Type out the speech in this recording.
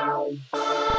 Wow.